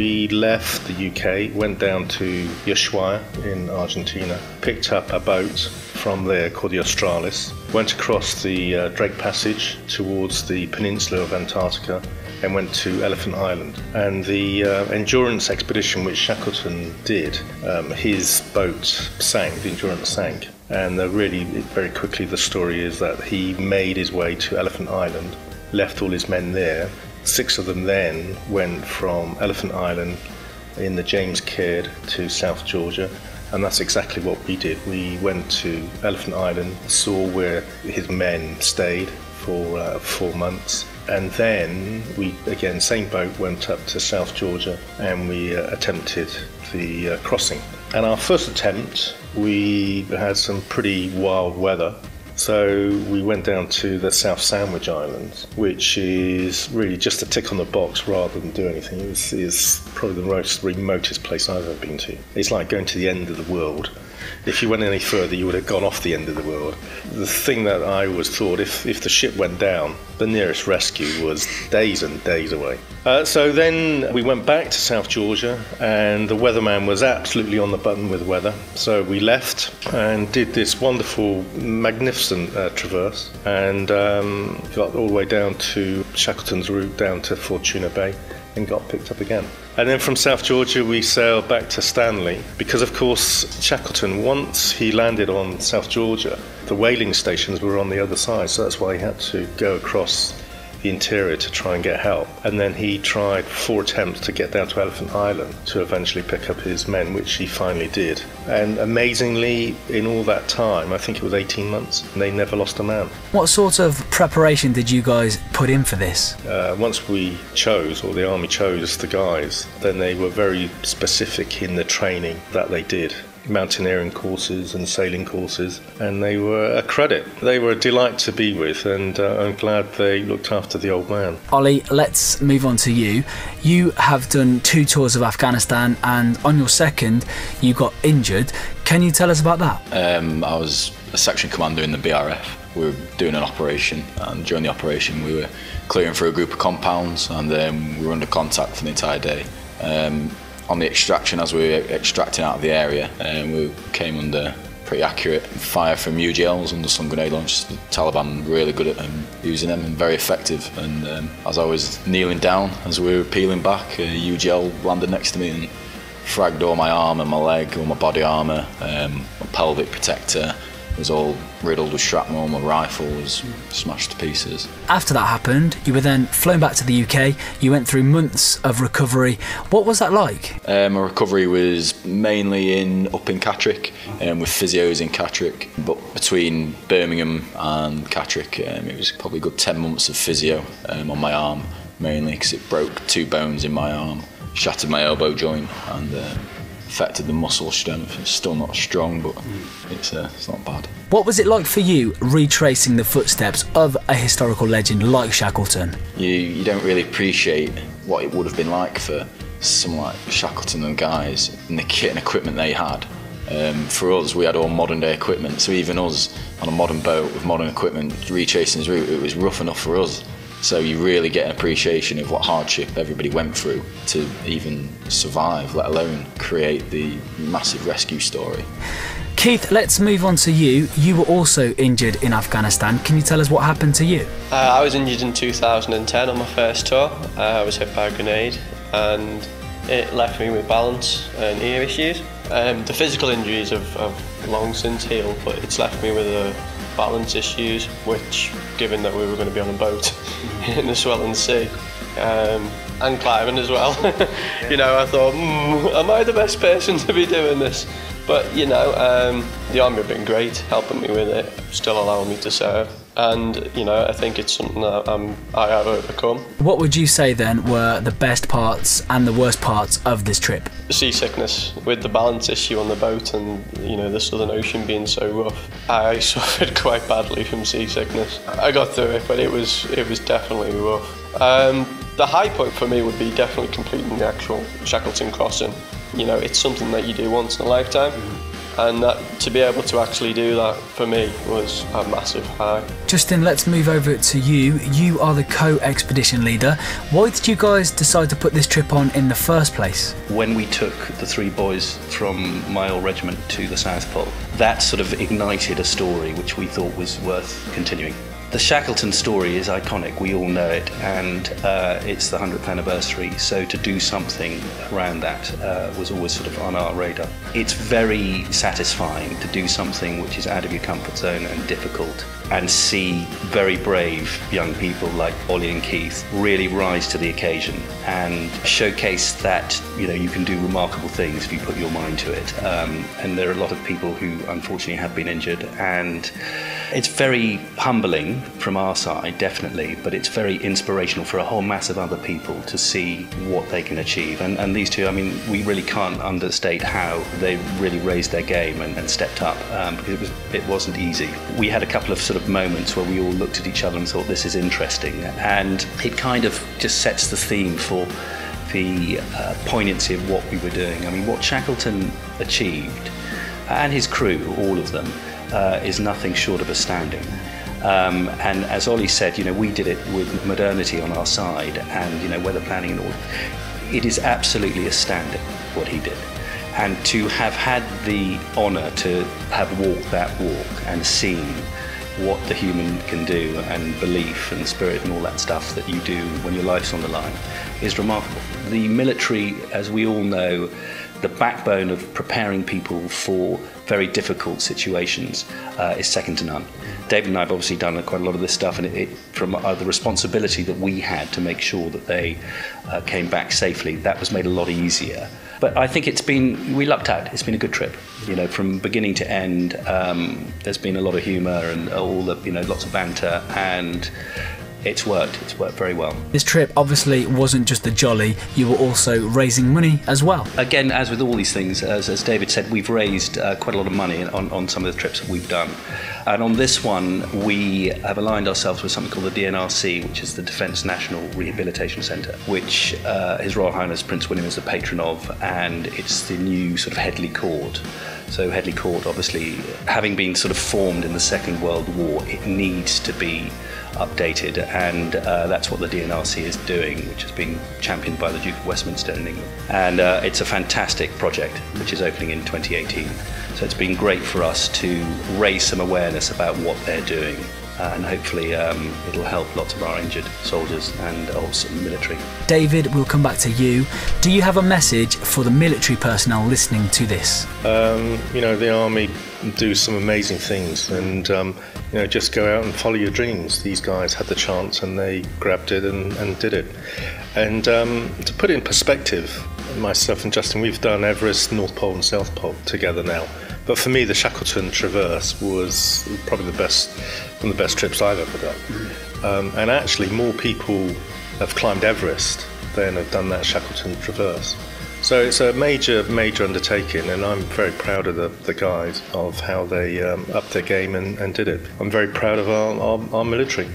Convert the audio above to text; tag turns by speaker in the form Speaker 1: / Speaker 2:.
Speaker 1: we left the UK, went down to Ushuaia in Argentina, picked up a boat from there called the Australis, went across the uh, Drake Passage towards the peninsula of Antarctica, and went to Elephant Island. And the uh, endurance expedition which Shackleton did, um, his boat sank, the Endurance sank. And really, very quickly, the story is that he made his way to Elephant Island, left all his men there. Six of them then went from Elephant Island in the James Caird to South Georgia. And that's exactly what we did. We went to Elephant Island, saw where his men stayed for uh, four months, and then we again same boat went up to South Georgia and we uh, attempted the uh, crossing. And our first attempt, we had some pretty wild weather. So we went down to the South Sandwich Islands, which is really just a tick on the box rather than do anything. It's, it's probably the most remotest place I've ever been to. It's like going to the end of the world if you went any further, you would have gone off the end of the world. The thing that I always thought, if, if the ship went down, the nearest rescue was days and days away. Uh, so then we went back to South Georgia, and the weatherman was absolutely on the button with weather. So we left and did this wonderful, magnificent uh, traverse, and um, got all the way down to Shackleton's route down to Fortuna Bay and got picked up again. And then from South Georgia, we sailed back to Stanley because, of course, Shackleton, once he landed on South Georgia, the whaling stations were on the other side, so that's why he had to go across the interior to try and get help. And then he tried four attempts to get down to Elephant Island to eventually pick up his men, which he finally did. And amazingly, in all that time, I think it was 18 months, they never lost a man.
Speaker 2: What sort of preparation did you guys put in for this?
Speaker 1: Uh, once we chose, or the army chose the guys, then they were very specific in the training that they did mountaineering courses and sailing courses, and they were a credit. They were a delight to be with, and uh, I'm glad they looked after the old man.
Speaker 2: Ollie, let's move on to you. You have done two tours of Afghanistan, and on your second, you got injured. Can you tell us about that?
Speaker 3: Um, I was a section commander in the BRF. We were doing an operation, and during the operation, we were clearing through a group of compounds, and um, we were under contact for the entire day. Um, on the extraction as we were extracting out of the area um, we came under pretty accurate fire from UGLs underslung grenade launchers. The Taliban really good at um, using them and very effective. And um, as I was kneeling down, as we were peeling back, a UGL landed next to me and fragged all my arm and my leg, all my body armour, um, my pelvic protector, was all riddled with shrapnel, my rifle was smashed to pieces.
Speaker 2: After that happened, you were then flown back to the UK, you went through months of recovery. What was that like?
Speaker 3: Um, my recovery was mainly in up in Catterick, um, with physios in Catterick, but between Birmingham and Catterick, um, it was probably a good 10 months of physio um, on my arm, mainly because it broke two bones in my arm, shattered my elbow joint, and uh, affected the muscle strength. It's still not strong, but it's, uh, it's not bad.
Speaker 2: What was it like for you retracing the footsteps of a historical legend like Shackleton?
Speaker 3: You, you don't really appreciate what it would have been like for someone like Shackleton and guys and the kit and equipment they had. Um, for us, we had all modern day equipment, so even us on a modern boat with modern equipment retracing his route, it was rough enough for us. So you really get an appreciation of what hardship everybody went through to even survive, let alone create the massive rescue story.
Speaker 2: Keith, let's move on to you. You were also injured in Afghanistan. Can you tell us what happened to you?
Speaker 4: Uh, I was injured in 2010 on my first tour. Uh, I was hit by a grenade and it left me with balance and ear issues. Um, the physical injuries have, have long since healed, but it's left me with a balance issues, which, given that we were going to be on a boat in the swelling sea, um, and climbing as well, you know, I thought, mm, am I the best person to be doing this? But, you know, um, the Army have been great helping me with it, still allowing me to serve. And, you know, I think it's something that um, I have overcome.
Speaker 2: What would you say then were the best parts and the worst parts of this trip?
Speaker 4: Seasickness, with the balance issue on the boat and, you know, the Southern Ocean being so rough, I suffered quite badly from seasickness. I got through it, but it was, it was definitely rough. Um, the high point for me would be definitely completing the actual Shackleton crossing. You know, it's something that you do once in a lifetime. Mm-hmm. and that to be able to actually do that for me was a massive high.
Speaker 2: Justin, let's move over to you. You are the co expedition leader. Why did you guys decide to put this trip on in the first place?
Speaker 5: When we took the three boys from my old regiment to the South Pole, that sort of ignited a story which we thought was worth continuing. The Shackleton story is iconic, we all know it, and uh, it's the 100th anniversary, so to do something around that uh, was always sort of on our radar. It's very satisfying to do something which is out of your comfort zone and difficult, and see very brave young people like Ollie and Keith really rise to the occasion and showcase that you know you can do remarkable things if you put your mind to it. Um, and there are a lot of people who unfortunately have been injured and it's very humbling from our side, definitely, but it's very inspirational for a whole mass of other people to see what they can achieve. And, and these two, I mean, we really can't understate how they really raised their game and, and stepped up um, because it, was, it wasn't easy. We had a couple of sort of moments where we all looked at each other and thought, this is interesting. And it kind of just sets the theme for the uh, poignancy of what we were doing. I mean, what Shackleton achieved, and his crew, all of them, uh, is nothing short of astounding. Um, and as Ollie said, you know, we did it with modernity on our side and, you know, weather planning and all. It is absolutely astounding what he did. And to have had the honour to have walked that walk and seen what the human can do and belief and spirit and all that stuff that you do when your life's on the line is remarkable. The military, as we all know, the backbone of preparing people for very difficult situations uh, is second to none. David and I have obviously done quite a lot of this stuff, and it, it from uh, the responsibility that we had to make sure that they uh, came back safely, that was made a lot easier. But I think it's been, we lucked out. It's been a good trip. You know, from beginning to end, um, there's been a lot of humour and all the, you know, lots of banter, and it's worked. It's worked very well.
Speaker 2: This trip obviously wasn't just a jolly, you were also raising money as well.
Speaker 5: Again, as with all these things, as, as David said, we've raised uh, quite a lot of money on, on some of the trips that we've done. And on this one, we have aligned ourselves with something called the DNRC, which is the Defence National Rehabilitation Centre, which uh, His Royal Highness Prince William is the patron of, and it's the new sort of Headley Court. So Headley Court, obviously, having been sort of formed in the Second World War, it needs to be updated, and uh, that's what the DNRC is doing, which has been championed by the Duke of Westminster in England. And uh, it's a fantastic project, which is opening in 2018. So it's been great for us to raise some awareness about what they're doing. Uh, and hopefully um, it'll help lots of our injured soldiers and also the military.
Speaker 2: David, we'll come back to you. Do you have a message for the military personnel listening to this?
Speaker 1: Um, you know, the army do some amazing things, and um, you know, just go out and follow your dreams. These guys had the chance and they grabbed it and, and did it. And um, to put it in perspective, myself and Justin, we've done Everest, North Pole, and South Pole together now. But for me, the Shackleton Traverse was probably the best, one of the best trips I've ever done. Um, and actually, more people have climbed Everest than have done that Shackleton Traverse. So it's a major, major undertaking, and I'm very proud of the, the guys of how they um, upped their game and, and did it. I'm very proud of our, our, our military.